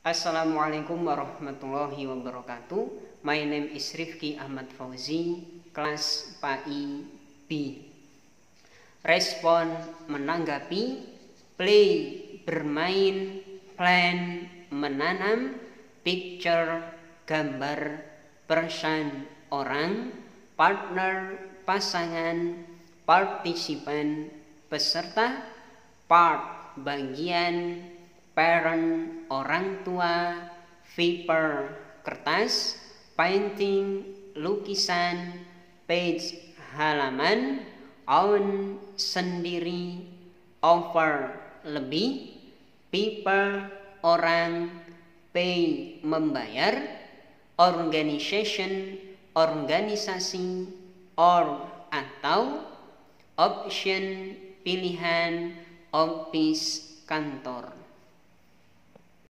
Assalamualaikum warahmatullahi wabarakatuh. My name is Rifki Ahmad Fauzi, kelas PAI B. Respon menanggapi, play bermain, plan menanam, picture gambar, person orang, partner pasangan, partisipan peserta, part bagian, parent orang tua, paper kertas, painting lukisan, page halaman, own sendiri, over lebih, people orang, pay membayar, organization organisasi, or atau option pilihan office kantor.